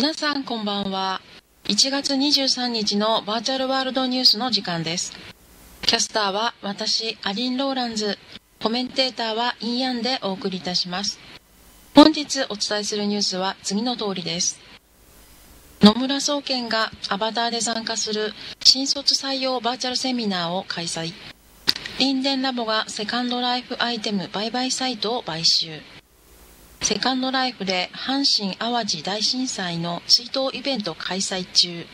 皆さんこんばんは。1月23日のバーチャルワールドニュースの時間です。キャスターは私、アリン・ローランズ。コメンテーターはインヤンでお送りいたします。本日お伝えするニュースは次の通りです。野村総研がアバターで参加する新卒採用バーチャルセミナーを開催。リンデンラボがセカンドライフアイテム売買サイトを買収。セカンドライフで阪神・淡路大震災の追悼イベント開催中。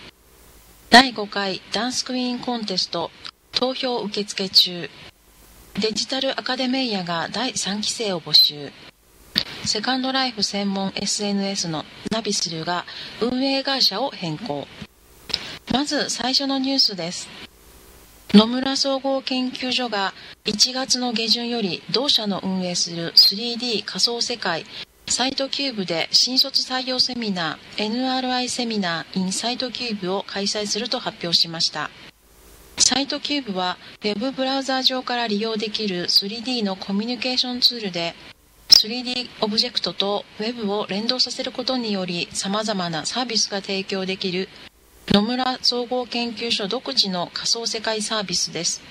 第5回ダンスクイーンコンテスト投票受付中。デジタルアカデメイヤが第3期生を募集。セカンドライフ専門 SNS のナビスルが運営会社を変更。まず最初のニュースです。野村総合研究所が1月の下旬より同社の運営する 3D 仮想世界サイトキューブで新卒採用セミナー NRI セミナー in サイトキューブを開催すると発表しました。サイトキューブは Web ブラウザー上から利用できる 3D のコミュニケーションツールで 3D オブジェクトと Web を連動させることにより様々なサービスが提供できる野村総合研究所独自の仮想世界サービスです。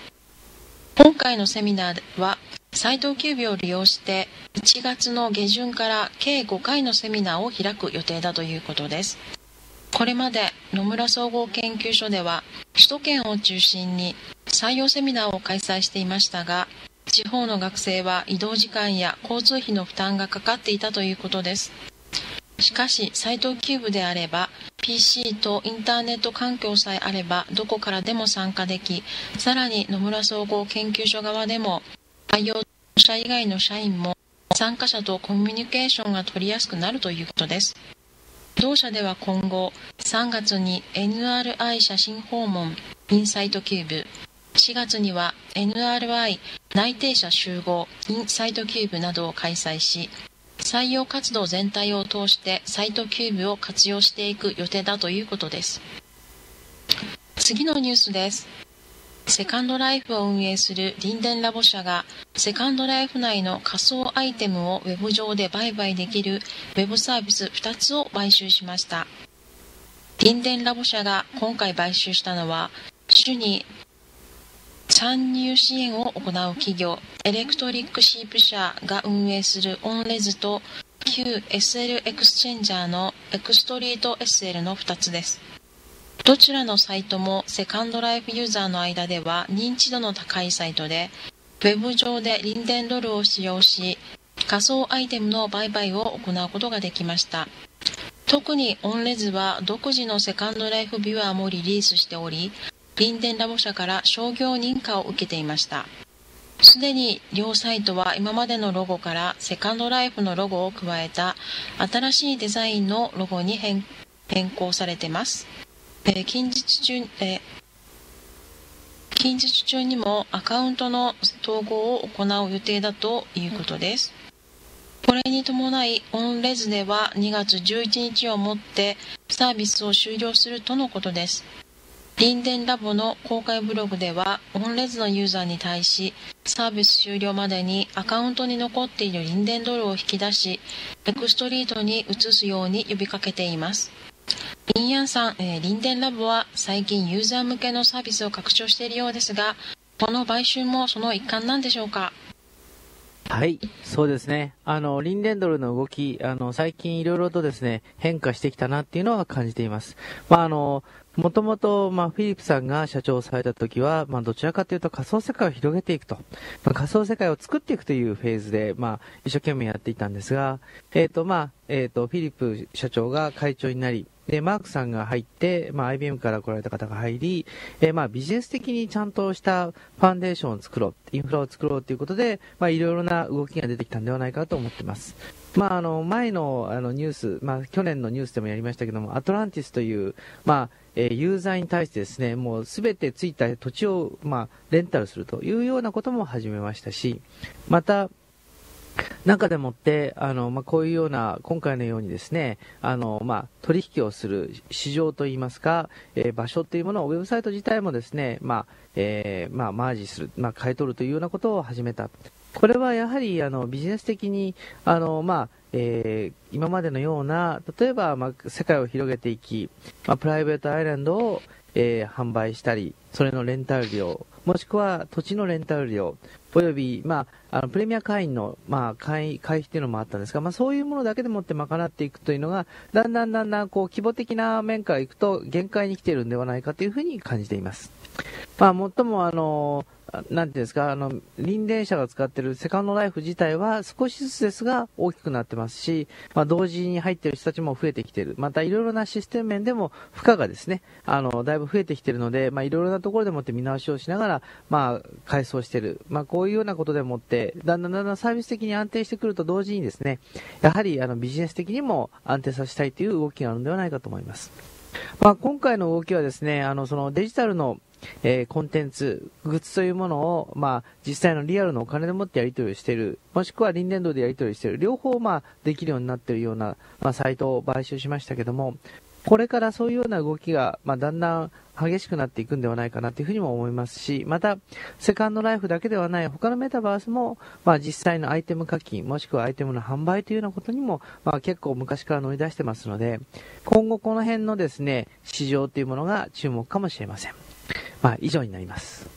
今回のセミナーはサイトキューブを利用して1月の下旬から計5回のセミナーを開く予定だということです。これまで野村総合研究所では首都圏を中心に採用セミナーを開催していましたが地方の学生は移動時間や交通費の負担がかかっていたということです。しかし、サイトキューブであれば、PC とインターネット環境さえあれば、どこからでも参加でき、さらに野村総合研究所側でも、採用者以外の社員も参加者とコミュニケーションが取りやすくなるということです。同社では今後、3月に NRI 社員訪問 in サイトキューブ、4月には NRI 内定者集合 in サイトキューブなどを開催し、採用活動全体を通してサイトキューブを活用していく予定だということです。次のニュースです。セカンドライフを運営するリンデンラボ社がセカンドライフ内の仮想アイテムをウェブ上で売買できるウェブサービス2つを買収しました。リンデンラボ社が今回買収したのは、主に参入支援を行う企業エレクトリックシープ社が運営するオンレズと旧 SL エクスチェンジャーのエクストリート SL の2つです。どちらのサイトもセカンドライフユーザーの間では認知度の高いサイトでウェブ上でリンデンドルを使用し仮想アイテムの売買を行うことができました。特にオンレズは独自のセカンドライフビュアーもリリースしておりリンデンラボ社から商業認可を受けていました。すでに両サイトは今までのロゴからセカンドライフのロゴを加えた新しいデザインのロゴに変更されています。えー近日中、えー近日中にもアカウントの統合を行う予定だということです。これに伴い、オンレズでは2月11日をもってサービスを終了するとのことです。リンデンラボの公開ブログでは、オンレズのユーザーに対し、サービス終了までにアカウントに残っているリンデンドルを引き出し、エクストリートに移すように呼びかけています。インヤンさん、えーリンデンラボは最近ユーザー向けのサービスを拡張しているようですが、この買収もその一環なんでしょうか？はい、そうですね。あの、リンデンドルの動き、あの、最近いろいろとですね、変化してきたなっていうのは感じています。まあ、あの、もともと、まあ、フィリップさんが社長をされた時は、まあ、どちらかというと仮想世界を広げていくと。まあ、仮想世界を作っていくというフェーズで、まあ、一生懸命やっていたんですが、えっ、と、まあ、えっ、と、フィリップ社長が会長になり、で、マークさんが入って、まあ、IBM から来られた方が入り、えーまあ、ビジネス的にちゃんとしたファンデーションを作ろう、インフラを作ろうということで、まあ、いろいろな動きが出てきたんではないかと思っています。まあ、あの、前の、あの、ニュース、まあ、去年のニュースでもやりましたけども、アトランティスという、まあ、えーユーザーに対してですね、もうすべてついた土地を、まあ、レンタルするというようなことも始めましたし、また、中でもって、あの、まあ、こういうような、今回のようにですね、あの、まあ、取引をする市場といいますか、えー場所というものを、ウェブサイト自体もですね、まあ、えーまあ、マージする、まあ、買い取るというようなことを始めた。これはやはりあのビジネス的にあの、まあえー、今までのような例えば、まあ、世界を広げていき、まあ、プライベートアイランドを、えー、販売したりそれのレンタル料もしくは土地のレンタル料および、まあ、あのプレミア会員の、まあ、会会費というのもあったんですが、まあ、そういうものだけでもって賄っていくというのがだんだんだんだんこう規模的な面からいくと限界に来ているんではないかというふうに感じています。まあ、もっともあのなんていうんですか、あの、臨電車が使ってるセカンドライフ自体は少しずつですが大きくなってますし、まあ、同時に入ってる人たちも増えてきてる。またいろいろなシステム面でも負荷がですね、あの、だいぶ増えてきてるので、まあ、いろいろなところでもって見直しをしながら、まあ、改装してる。まあ、こういうようなことでもって、だんだんだんだんサービス的に安定してくると同時にですね、やはりあのビジネス的にも安定させたいという動きがあるのではないかと思います。まあ、今回の動きはですね、あの、そのデジタルのえー、コンテンツ、グッズというものを、まあ、実際のリアルのお金でもってやり取りしている、もしくは輪電動でやり取りしている、両方、まあ、できるようになっているような、まあ、サイトを買収しましたけども、これからそういうような動きが、まあ、だんだん激しくなっていくんではないかなというふうにも思いますし、また、セカンドライフだけではない他のメタバースも、まあ、実際のアイテム課金、もしくはアイテムの販売というようなことにも、まあ、結構昔から乗り出してますので、今後この辺のですね、市場というものが注目かもしれません。まあ、以上になります。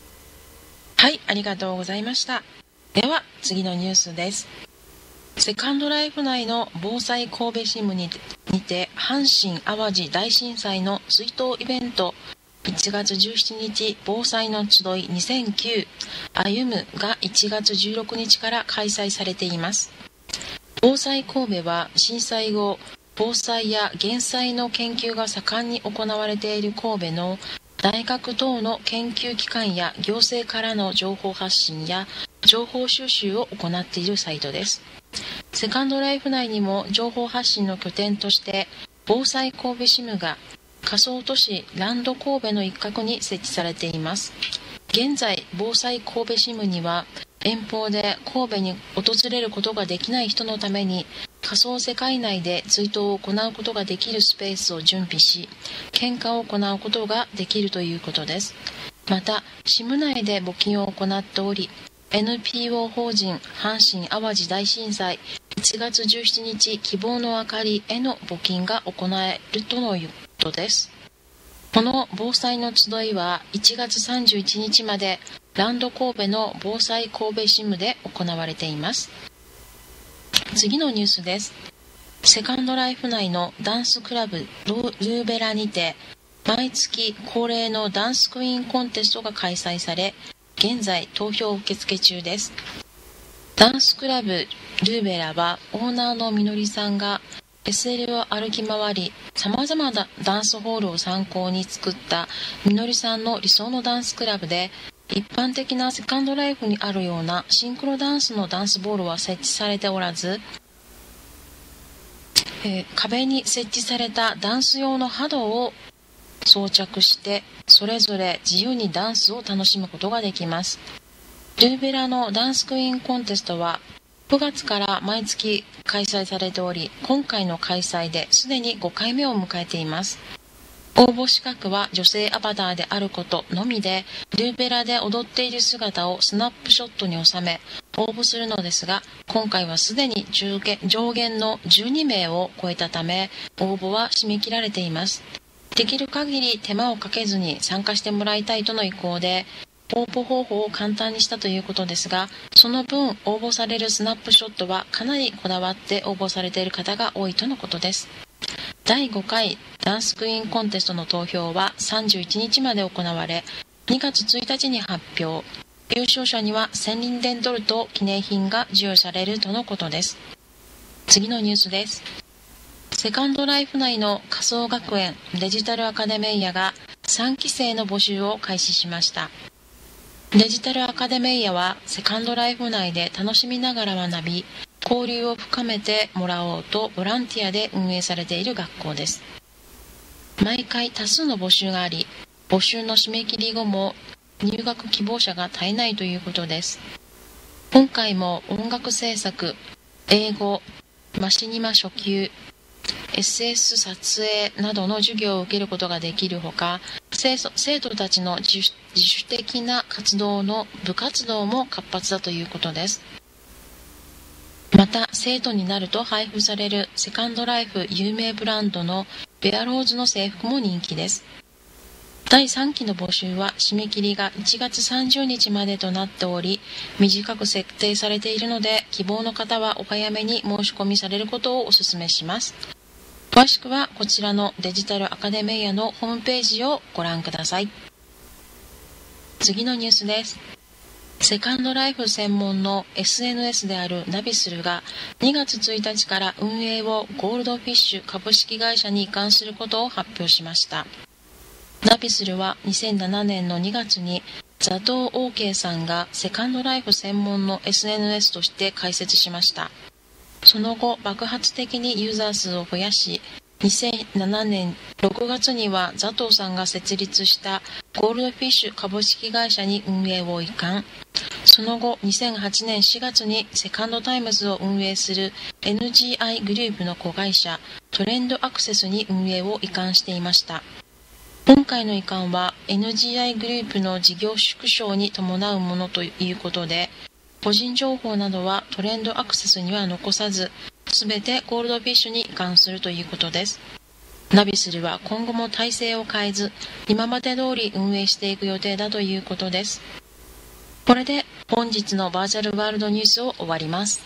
はい、ありがとうございました。では、次のニュースです。セカンドライフ内の防災神戸新聞にて阪神・淡路大震災の追悼イベント1月17日防災の集い2009歩むが1月16日から開催されています防災神戸は震災後防災や減災の研究が盛んに行われている神戸の大学等の研究機関や行政からの情報発信や情報収集を行っているサイトです。セカンドライフ内にも情報発信の拠点として防災神戸支部が仮想都市ランド神戸の一角に設置されています。現在防災神戸支部には遠方で神戸に訪れることができない人のために仮想世界内で追悼を行うことができるスペースを準備し献花を行うことができるということです。また支部内で募金を行っており NPO 法人阪神・淡路大震災1月17日希望の明かりへの募金が行えるとのことです。この防災の集いは1月31日までランド神戸の防災神戸支部で行われています。次のニュースです。セカンドライフ内のダンスクラブルーベラにて毎月恒例のダンスクイーンコンテストが開催され現在投票受付中です。ダンスクラブルーベラはオーナーのみのりさんが SL を歩き回り様々なダンスホールを参考に作ったみのりさんの理想のダンスクラブで一般的なセカンドライフにあるようなシンクロダンスのダンスボールは設置されておらず、えー、壁に設置されたダンス用の波動を装着してそれぞれ自由にダンスを楽しむことができます。ルーベラのダンスクイーンコンテストは9月から毎月開催されており今回の開催ですでに5回目を迎えています。応募資格は女性アバターであることのみで、ルーベラで踊っている姿をスナップショットに収め、応募するのですが、今回はすでに上限の12名を超えたため、応募は締め切られています。できる限り手間をかけずに参加してもらいたいとの意向で、応募方法を簡単にしたということですが、その分応募されるスナップショットはかなりこだわって応募されている方が多いとのことです。第5回ダンスクイーンコンテストの投票は31日まで行われ2月1日に発表。優勝者には1000輪伝ドルと記念品が授与されるとのことです。次のニュースです。セカンドライフ内の仮想学園デジタルアカデメイヤが3期生の募集を開始しました。デジタルアカデメイヤはセカンドライフ内で楽しみながら学び交流を深めてもらおうとボランティアで運営されている学校です。毎回多数の募集があり募集の締め切り後も入学希望者が絶えないということです。今回も音楽制作英語マシニマ初級 SS 撮影などの授業を受けることができるほか生徒たちの自主的な活動の部活動も活発だということです。また生徒になると配布されるセカンドライフ有名ブランドのベアローズの制服も人気です。第3期の募集は締め切りが1月30日までとなっており短く設定されているので希望の方はお早めに申し込みされることをお勧めします。詳しくはこちらのデジタルアカデミアのホームページをご覧ください。次のニュースです。セカンドライフ専門の SNS であるナビスルが2月1日から運営をゴールドフィッシュ株式会社に移管することを発表しました。ナビスルは2007年の2月にザトウオーケーさんがセカンドライフ専門の SNS として開設しました。その後爆発的にユーザー数を増やし2007年6月には佐藤さんが設立したゴールドフィッシュ株式会社に運営を移管。その後2008年4月にセカンドタイムズを運営する NGI グループの子会社トレンドアクセスに運営を移管していました。今回の移管は NGI グループの事業縮小に伴うものということで個人情報などはトレンドアクセスには残さず全てゴールドフィッシュに移管するということです。ナビスルは今後も体制を変えず今まで通り運営していく予定だということです。これで本日のバーチャルワールドニュースを終わります。